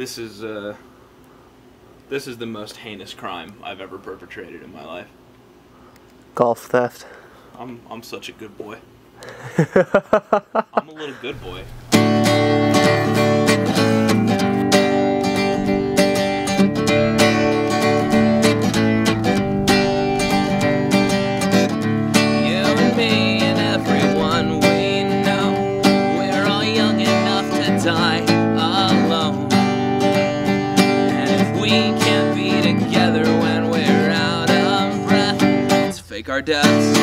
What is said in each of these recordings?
this is uh, this is the most heinous crime I've ever perpetrated in my life. Golf theft. I'm I'm such a good boy. I'm a little good boy. our deaths.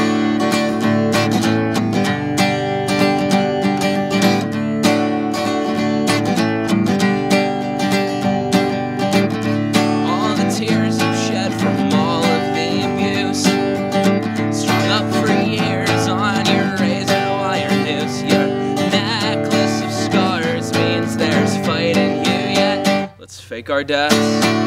All the tears you've shed from all of the abuse, strung up for years on your razor wire noose. Your necklace of scars means there's fight in you yet. Let's fake our deaths.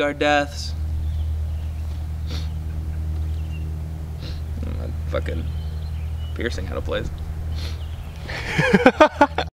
our deaths. fucking piercing out of place.